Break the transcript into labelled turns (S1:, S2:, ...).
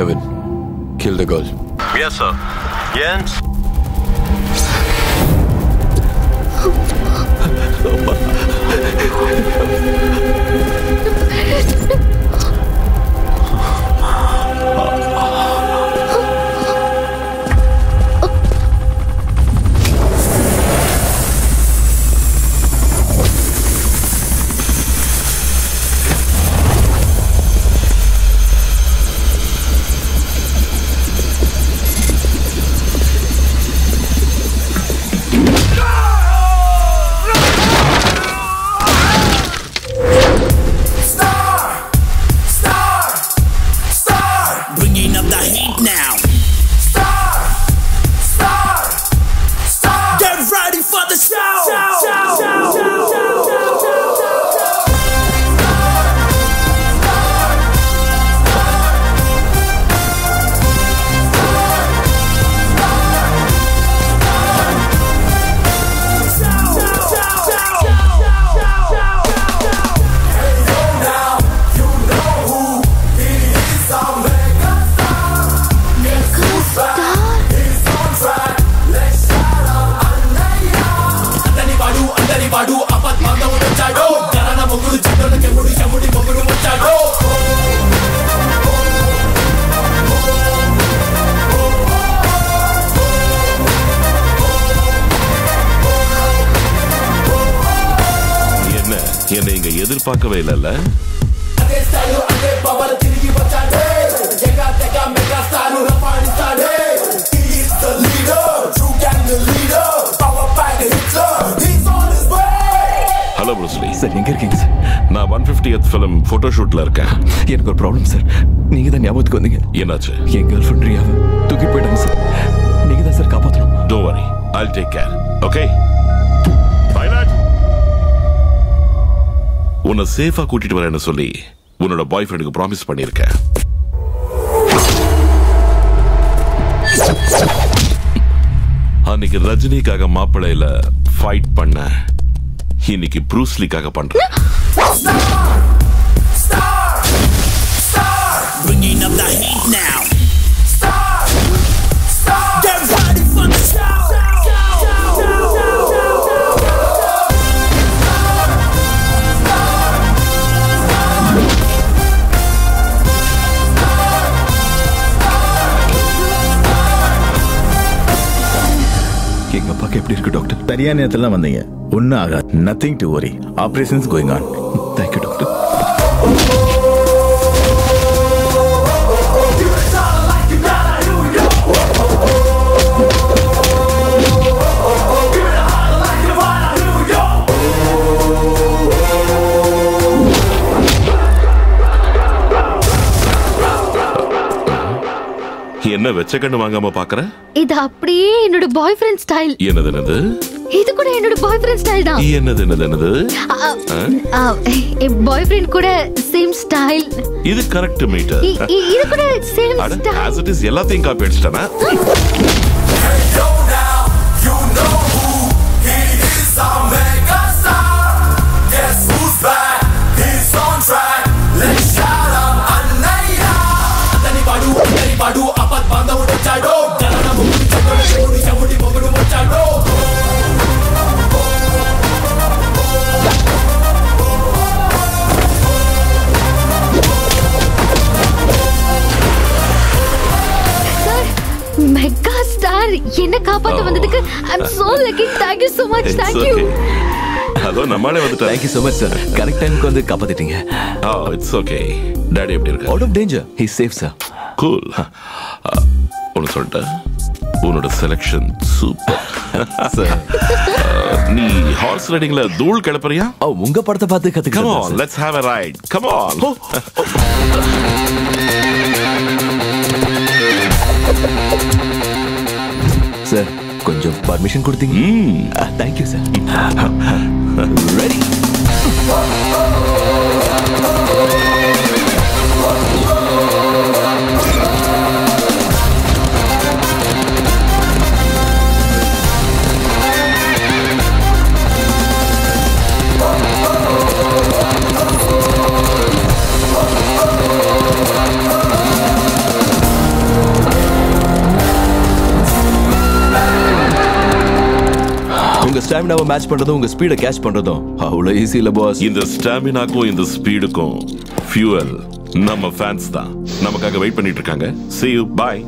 S1: Kevin, kill the girl. Yes, sir. Jens? Yeah. Hitler. He's on his way.
S2: Hello Bruce Lee
S3: sir எங்க இருக்கீங்க sir?
S2: நான் one fiftieth film ஃபோட்டோஷூட்ல இருக்கேன்.
S3: எனக்கு ஒரு problem sir. நீங்க தான் ஞாபகத்துக்கு வந்தீங்க.
S2: என்னாச்சு?
S3: என் கேர்ள் ஃப்ரெண்ட் ரியாவை தூக்கிட்டு போயிட்டாங்க சார். நீங்க தான் சார் காப்பாற்றணும்
S2: டோ வரி ஐல் டேக் கேர் ஓகே உன்னை சேஃபா கூட்டிட்டு வரேன்னு சொல்லி உன்னோட பாய் ஃப்ரெண்டுக்கு ப்ராமிஸ் பண்ணியிருக்கேன் அன்னைக்கு ரஜினிக்காக மாப்பிள்ளையில ஃபைட் பண்ண இன்னைக்கு ப்ரூஸ்லிக்காக பண்றேன்.
S3: எப்படி இருக்கு டாக்டர்
S4: சரியான நேரத்துல வந்தீங்க. ஒன்றும் ஆகாது. Nothing to worry operations going on
S3: thank you doctor
S2: என்ன வெச்ச கண்ணு வாங்காம பாக்குற?
S5: இது அப்படியே என்னோட பாய் ஃப்ரெண்ட் ஸ்டைல்
S2: என்னது என்னது?
S5: இது கூட என்னோட பாய் ஃப்ரெண்ட் ஸ்டைல் தான்.
S2: என்னது என்னது என்னது?
S5: என் பாய் ஃப்ரெண்ட் கூட சேம் ஸ்டைல்
S2: இது கரெக்ட் மீட்டர்
S5: இது கூட same style
S2: as it is எல்லாத்தையும் காப்பி அடிச்சிட்டானா?
S5: ஸ்டார் என்ன காப்பாத்த வந்ததுக்கு I am so lucky thank you so much. Thank you.
S2: அதோ நம்மளே வந்துட்டாங்க
S3: thank you so much sir correct டைமுக்கு வந்து காப்பாத்திட்டீங்க.
S2: ஓ இட்ஸ் ஓகே டாடி எப்படி இருக்க
S3: out of danger he safe sir
S2: cool ஒன்று சொல்லிட்டேன். உன்னோட செலெக்ஷன் சூப்பர்
S3: சார்
S2: நீ ஹார்ஸ் ரைடிங்ல தூள் கிளப்புறியா?
S3: ஓ உங்க படத்தை பார்த்து
S2: கம்
S3: கத்துக்கலாம்
S2: on let's have a ride come on
S3: sir கொஞ்சம் பர்மிஷன் கொடுத்தீங்க தேங்க்யூ சார் ரெடி உங்க ஸ்டாமினாவை மேட்ச் பண்றதும் உங்க ஸ்பீடை கேட்ச் பண்றதும். அவ்வளவு ஈஸி இல்ல பாஸ்
S2: இந்த ஸ்டாமினாக்கும் இந்த ஸ்பீடுக்கும் ஃபியூவல் நம்ம ஃபேன்ஸ் தான். நமக்காக வெயிட் பண்ணிட்டு இருக்காங்க. C you bye